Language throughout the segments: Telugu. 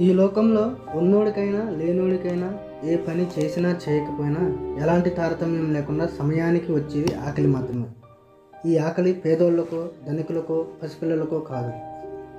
ఈ లోకంలో ఉన్నోడికైనా లేనోడికైనా ఏ పని చేసినా చేయకపోయినా ఎలాంటి తారతమ్యం లేకుండా సమయానికి వచ్చేది ఆకలి మాత్రమే. ఈ ఆకలి పేదోళ్ళకో ధనికులకో పసిపిల్లలకో కాదు.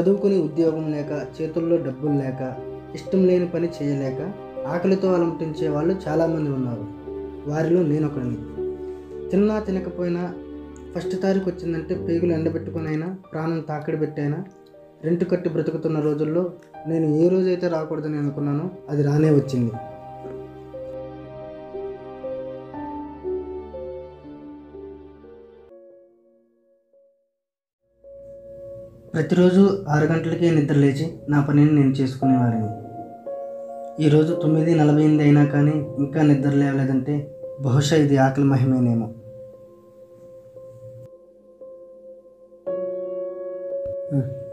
చదువుకుని ఉద్యోగం లేక చేతుల్లో డబ్బులు లేక ఇష్టం లేని పని చేయలేక ఆకలితో అలమటించే వాళ్ళు చాలామంది ఉన్నారు. వారిలో నేనొకడిని. తిన్నా తినకపోయినా ఫస్ట్ తారీఖు వచ్చిందంటే పేగులు ఎండబెట్టుకునైనా ప్రాణం తాకడి పెట్టైనా రెంటు కట్టి బ్రతుకుతున్న రోజుల్లో నేను ఏ రోజైతే రాకూడదని అనుకున్నానో అది రానే వచ్చింది. ప్రతిరోజు ఆరు గంటలకే నిద్ర లేచి నా పనిని నేను చేసుకునేవాడిని. ఈరోజు తొమ్మిది నలభై ఎనిమిది అయినా కానీ ఇంకా నిద్ర లేవలేదంటే బహుశా ఇది ఆకలి మహిమేనేమో. హ్మ్.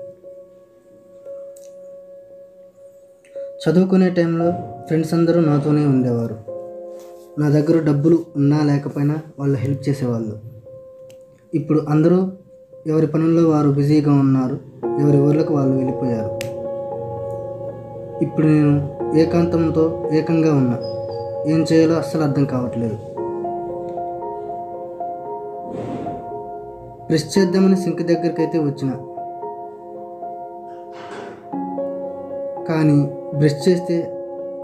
చదువుకునే టైంలో ఫ్రెండ్స్ అందరూ నాతోనే ఉండేవారు. నా దగ్గర డబ్బులు ఉన్నా లేకపోయినా వాళ్ళు హెల్ప్ చేసేవాళ్ళు. ఇప్పుడు అందరూ ఎవరి పనుల్లో వారు బిజీగా ఉన్నారు ఎవరి ఊర్లకు వాళ్ళు వెళ్ళిపోయారు. ఇప్పుడు నేను ఏకాంతంతో ఏకంగా ఉన్నా. ఏం చేయాలో అస్సలు అర్థం కావట్లేదు. ప్రెస్ చేద్దామని సింక్ దగ్గరికి అయితే వచ్చిన. కానీ బ్రష్ చేస్తే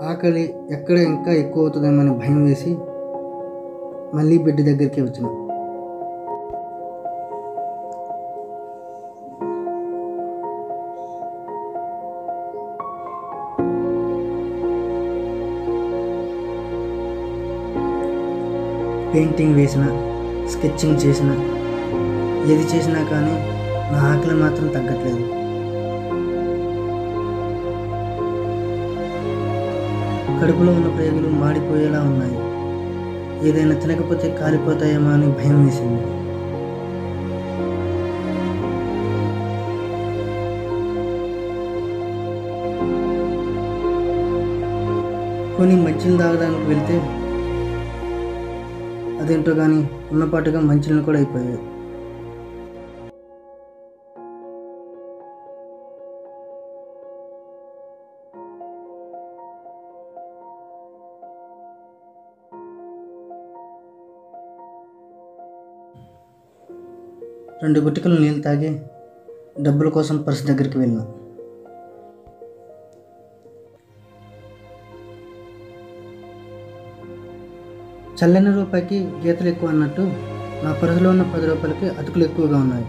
ఆకలి ఎక్కడ ఇంకా ఎక్కువ అవుతుందేమని భయం వేసి మళ్ళీ బిడ్డ దగ్గరికి వచ్చిన. పెయింటింగ్ వేసిన స్కెచ్చింగ్ చేసిన ఏది చేసినా కానీ నా ఆకలి మాత్రం తగ్గట్లేదు. కడుపులో ఉన్న ప్రేగులు మాడిపోయేలా ఉన్నాయి. ఏదైనా తినకపోతే కాలిపోతాయేమో అని భయం వేసింది. కొన్ని మంచిని తాగడానికి వెళ్తే అదేంటో కానీ ఉన్నపాటుగా మంచిని కూడా అయిపోయాయి. రెండు గుటికలు నీళ్ళు తాగి డబ్బుల కోసం పర్స్ దగ్గరికి వెళ్ళినా చల్లని రూపాయికి గీతలు ఎక్కువ అన్నట్టు నా పర్సులో ఉన్న పది రూపాయలకి అతుకులు ఎక్కువగా ఉన్నాయి.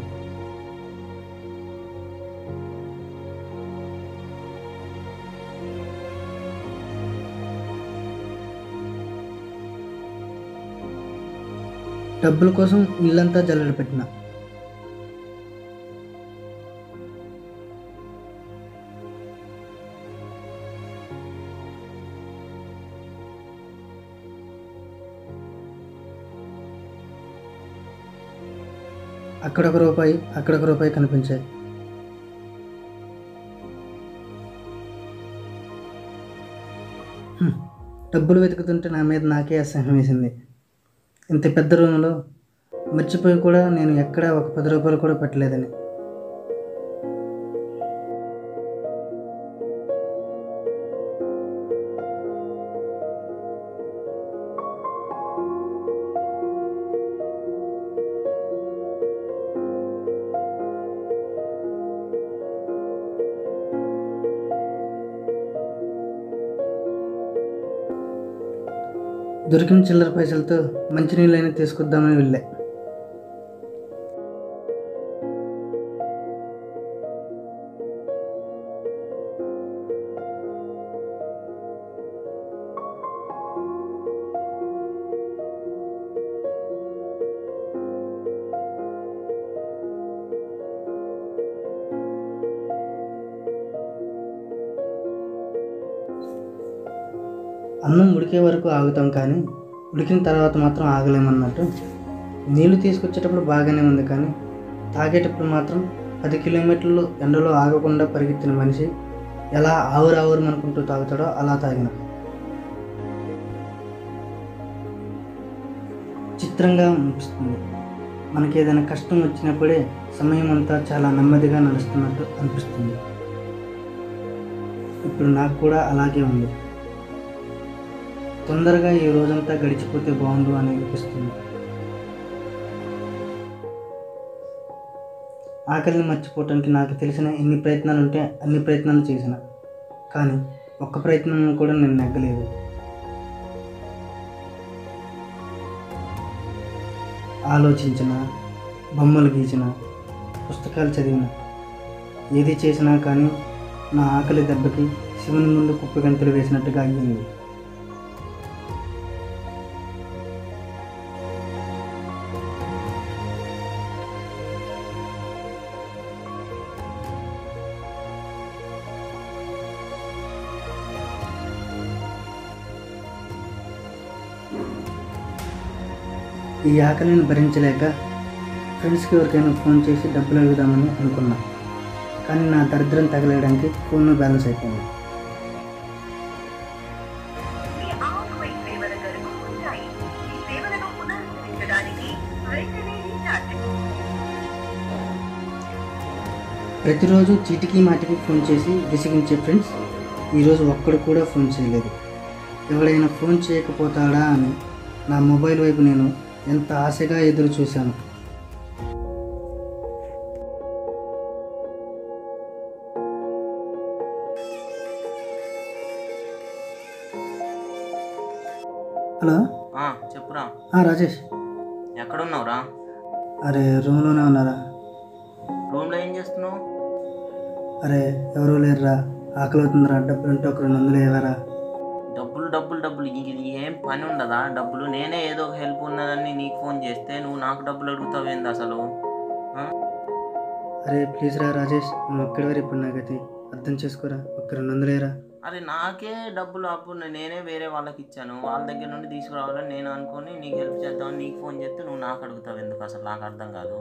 డబ్బుల కోసం ఇల్లంతా జల్లెడ పెట్టిన. అక్కడొక రూపాయి అక్కడొక రూపాయి కనిపించాయి. డబ్బులు వెతుకుతుంటే నా మీద నాకే అసహ్యం వేసింది. ఇంత పెద్ద రూమ్లో మర్చిపోయి కూడా నేను ఎక్కడా ఒక పది రూపాయలు కూడా పెట్టలేదని. దొరికిన చిల్లర పైసలతో మంచినీళ్ళైనా తీసుకొద్దామని వెళ్ళా. అన్నం ఉడికే వరకు ఆగుతాం కానీ ఉడికిన తర్వాత మాత్రం ఆగలేమన్నట్టు. నీళ్ళు తీసుకొచ్చేటప్పుడు బాగానే ఉంది కానీ తాగేటప్పుడు మాత్రం పది కిలోమీటర్లు ఎండలో ఆగకుండా పరిగెత్తిన మనిషి ఎలా ఆవురు ఆవురు అనుకుంటూ తాగుతాడో అలా తాగిన. చిత్రంగా అనిపిస్తుంది. మనకి ఏదైనా కష్టం వచ్చినప్పుడే సమయం అంతా చాలా నెమ్మదిగా నడుస్తున్నట్టు అనిపిస్తుంది. ఇప్పుడు నాకు కూడా అలాగే ఉంది. తొందరగా ఈ రోజంతా గడిచిపోతే బాగుండు అని అనిపిస్తుంది. ఆకలిని మర్చిపోవటానికి నాకు తెలిసిన ఎన్ని ప్రయత్నాలు ఉంటే అన్ని ప్రయత్నాలు చేసిన. కానీ ఒక్క ప్రయత్నం కూడా నేను నెగ్గలేదు. ఆలోచించిన బొమ్మలు గీచిన పుస్తకాలు చదివిన ఏది చేసినా కానీ నా ఆకలి దెబ్బకి శివుని ముందు కుప్పిగంతులు వేసినట్టుగా అయ్యింది. ఈ ఆకలిని భరించలేక ఫ్రెండ్స్కి ఎవరికైనా ఫోన్ చేసి డబ్బులు అడుగుదామని అనుకున్నా. కానీ నా దరిద్రం తగలేయడానికి ఫోన్ బ్యాలెన్స్ అయిపోయింది. ప్రతిరోజు చీటికి మాటికి ఫోన్ చేసి విసిగించే ఫ్రెండ్స్ ఈరోజు ఒక్కడు కూడా ఫోన్ చేయలేదు. ఎవడైనా ఫోన్ చేయకపోతాడా అని నా మొబైల్ వైపు నేను ఎంత ఆశగా ఎదురు చూశాను. హలో? చెప్పురా. రాజేష్. ఎక్కడున్నావురా? అరే రూమ్లోనే ఉన్నారా? రూమ్లో ఏం చేస్తున్నావు? అరే ఎవరూ లేరురా. ఆకలి అవుతుందిరా డబ్బులు ఉంటే ఒక రెండు వందలు ఇవ్వరా? డబ్బులు డబ్బులు. డబ్బులు ఇది ఏం పని ఉండదా? డబ్బులు. నేనే ఏదో ఒక హెల్ప్ ఉన్నదని నీకు ఫోన్ చేస్తే నువ్వు నాకు డబ్బులు అడుగుతావు ఏంది అసలు? అరే ప్లీజ్ రా రాజేష్ నువ్వు ఒక్కడి వరకు ఇప్పుడు నా గతి అర్థం చేసుకోరా? ఒక రెండు వందలు ఇవ్వరా అరే నాకే డబ్బులు అప్పుడు నేనే వేరే వాళ్ళకి ఇచ్చాను. వాళ్ళ దగ్గర నుండి తీసుకురావాలని నేను అనుకొని నీకు హెల్ప్ చేద్దామని నీకు ఫోన్ చేస్తే నువ్వు నాకు అడుగుతావు ఎందుకు? అసలు నాకు అర్థం కాదు.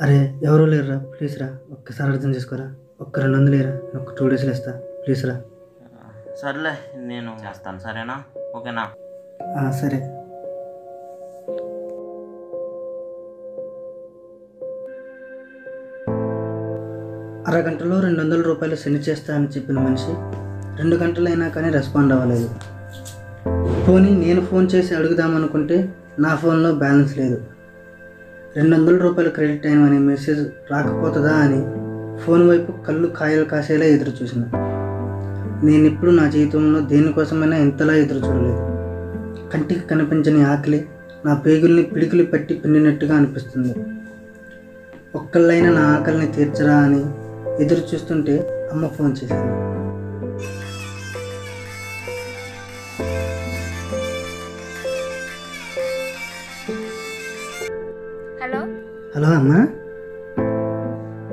అరే ఎవరూ లేరురా. ప్లీజ్ రా ఒక్కసారి అర్థం చేసుకోరా? ఒక్క రెండు వందలు ఇరా ఒక టూ డేస్లో ఇస్తా ప్లీజ్ రా. సర్లే నేను చేస్తాను. సరేనా? ఓకేనా? సరే. అరగంటలో రెండు వందల రూపాయలు సెండ్ చేస్తా అని చెప్పిన మనిషి రెండు గంటలైనా కానీ రెస్పాండ్ అవ్వలేదు. పోనీ నేను ఫోన్ చేసి అడుగుదామనుకుంటే నా ఫోన్లో బ్యాలెన్స్ లేదు. రెండు వందల రూపాయలు క్రెడిట్ అయిన అనే మెసేజ్ రాకపోతుందా అని ఫోన్ వైపు కళ్ళు కాయలు కాసేలా ఎదురు చూసిన నేను ఇప్పుడు నా జీవితంలో దేనికోసమైనా ఇంతలా ఎదురు చూడలేదు. కంటికి కనిపించని ఆకలి నా పేగుల్ని పిడికిలి పట్టి పిండినట్టుగా అనిపిస్తుంది. ఒక్కళ్ళైనా నా ఆకలిని తీర్చరా అని ఎదురు చూస్తుంటే అమ్మ ఫోన్ చేసింది. హలో? హలో అమ్మా.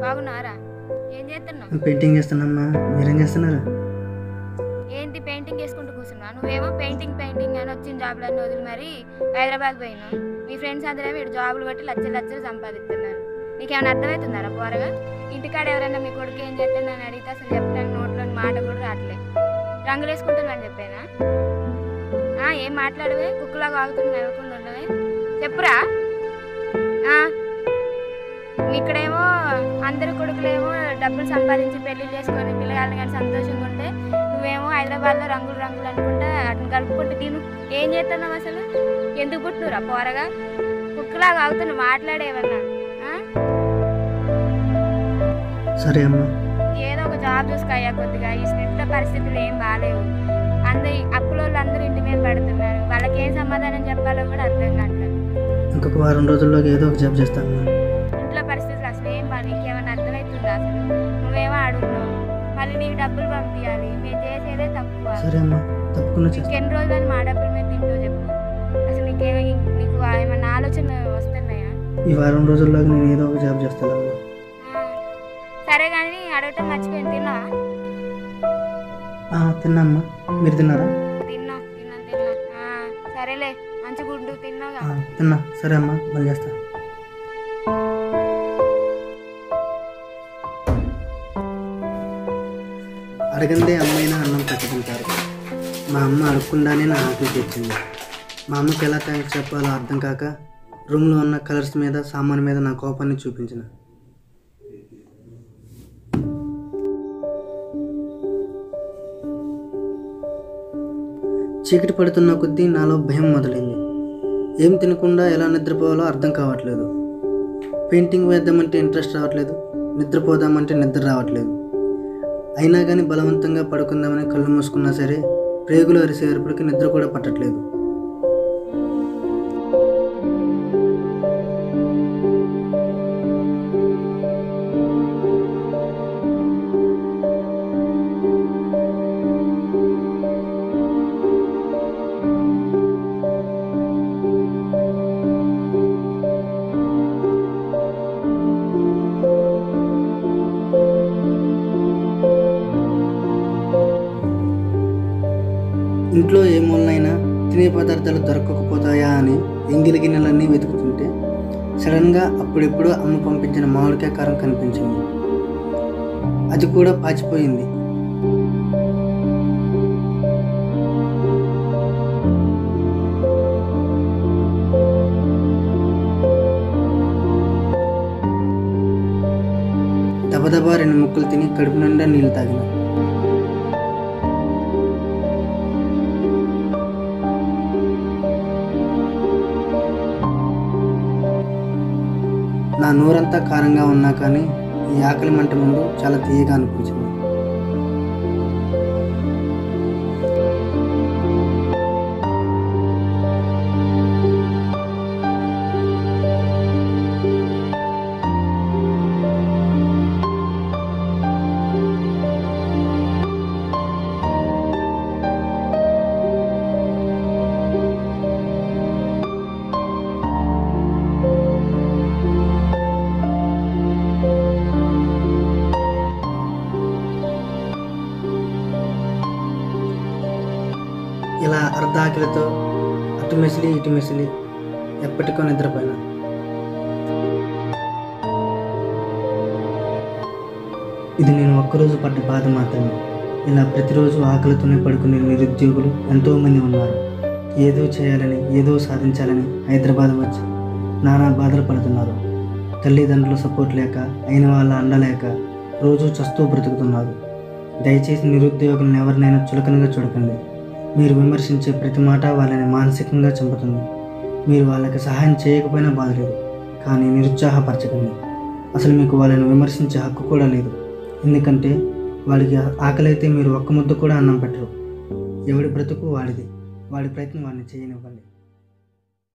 బాగున్నారా? ఏం చేస్తున్నావు? పెయింటింగ్ చేస్తున్నామ్మా మీరేం చేస్తున్నారు? వచ్చిన జాబులన్నీ వదిలి మరి హైదరాబాద్ పోయిన. మీ ఫ్రెండ్స్ అందరూ వీడు జాబులు బట్టి లచ్చలు లచ్చలు సంపాదిస్తున్నారు. నీకేమైనా అర్థమవుతుందారా పోరగా? ఇంటికాడ ఎవరైనా మీ కొడుకు ఏం చేస్తే నన్ను అడిగితే అసలు చెప్పడానికి నోట్లో మాట కూడా రావట్లేదు రంగులు వేసుకుంటున్నాను చెప్పానా? ఆ, ఏం మాట్లాడవే? కుక్కలాగా ఆగుతున్నా నవ్వకుండా ఉండవే చెప్పురా. ఆ, ఇక్కడేమో అందరి కొడుకులేమో డబ్బులు సంపాదించి పెళ్ళి చేసుకొని పిల్లగాళ్ళని కానీ సంతోషంగా ఉంటే నువ్వేమో హైదరాబాద్లో రంగులు రంగులు అనుకుంటా అటు కలుపుకుంటూ తిను. ఏం చేస్తున్నావు అసలు? ఎందుకు పుట్టినరా పోరగా? కుక్కలాగా ఆగుతున్నా మాట్లాడేవన్నా? సరే అమ్మా. ఏదో ఒక జాబ్ చూసుకోయ్యా కొద్దిగా. ఈ ఇంట్లో పరిస్థితులు ఏం బాగాలేవు. అందరి అప్పులోళ్ళు అందరూ ఇంటి మీద పడుతున్నారు. వాళ్ళకి ఏం సమాధానం చెప్పాలో కూడా అర్థం కావట్లేదు. ఇంకొక వారం రోజుల్లోకి ఏదో ఒక జాబ్ చేస్తాను సరే అమ్మా తప్పకుండా చేస్తాను ఇంకెన్ని రోజులని మా డబ్బులు మేము తింటూ చెప్పు. అసలు నీకేమో నీకు ఏమైనా ఆలోచన వస్తున్నాయా? ఈ వారం రోజుల్లోకి నేను ఏదో ఒక జాబ్ చేస్తానమ్మా సరే కానీ అడగటం మర్చిపోయింది తిన్నావా? ఆ, తిన్నామ్మా మీరు తిన్నారా? తిన్నా తిన్నా తిన్నా. ఆ, సరేలే మంచి గుడ్డు తిన్నావుగా. ఆ, తిన్నా. సరే అమ్మా మళ్ళీ చేస్తా. అడగందే అమ్మైనా అన్నం తింటారు మా అమ్మ అడగకుండానే నా ఆకలి తెచ్చింది మా అమ్మకి ఎలా థ్యాంక్స్ చెప్పాలో అర్థం కాక రూమ్లో ఉన్న కలర్స్ మీద సామాన్ మీద నా కోపాన్ని చూపించిన. చీకటి పడుతున్న కొద్దీ నాలో భయం మొదలైంది. ఏం తినకుండా ఎలా నిద్రపోవాలో అర్థం కావట్లేదు. పెయింటింగ్ వేద్దామంటే ఇంట్రెస్ట్ రావట్లేదు. నిద్రపోదామంటే నిద్ర రావట్లేదు. అయినా కానీ బలవంతంగా పడుకుందామని కళ్ళు మూసుకున్నా సరే ప్రేగులు అరిసేపటికి నిద్ర కూడా పట్టట్లేదు. ఇంట్లో ఏ మూలనైనా తినే పదార్థాలు దొరకకపోతాయా అని ఎంగిలి గిన్నెలన్నీ వెతుకుతుంటే సడన్గా అప్పుడెప్పుడు అమ్మ పంపించిన మామిడికాయ కారం కనిపించింది. అది కూడా పాచిపోయింది. దబదబా రెండు ముక్కలు తిని కడుపు నిండా నీళ్ళు తాగిన. నా నోరంతా కారంగా ఉన్నా కానీ ఈ ఆకలి మంట ముందు చాలా తీయగా అనిపించింది. ఇలా అర్ధ అటు మెసిలి ఇటు మెసిలి ఎప్పటికో నిద్రపోయినా. ఇది నేను ఒక్కరోజు పడ్డ బాధ మాత్రమే. ఇలా ప్రతిరోజు ఆకలితోనే పడుకునే నిరుద్యోగులు ఎంతోమంది ఉన్నారు. ఏదో చేయాలని ఏదో సాధించాలని హైదరాబాద్ వచ్చి నానా బాధలు పడుతున్నారు. తల్లిదండ్రుల సపోర్ట్ లేక అయిన వాళ్ళ అండలేక రోజు చస్తూ బ్రతుకుతున్నారు. దయచేసి నిరుద్యోగులను ఎవరినైనా చులకనగా చూడకండి. మీరు విమర్శించే ప్రతి మాట వాళ్ళని మానసికంగా చంపుతుంది. మీరు వాళ్ళకి సహాయం చేయకపోయినా బాధలేదు కానీ నిరుత్సాహపరచకండి. అసలు మీకు వాళ్ళని విమర్శించే హక్కు కూడా లేదు. ఎందుకంటే వాడికి ఆకలైతే మీరు ఒక్క ముద్ద కూడా అన్నం పెట్టరు. ఎవడి బ్రతుకు వాడిది? వాడి ప్రయత్నం వాడిని చేయనివ్వండి.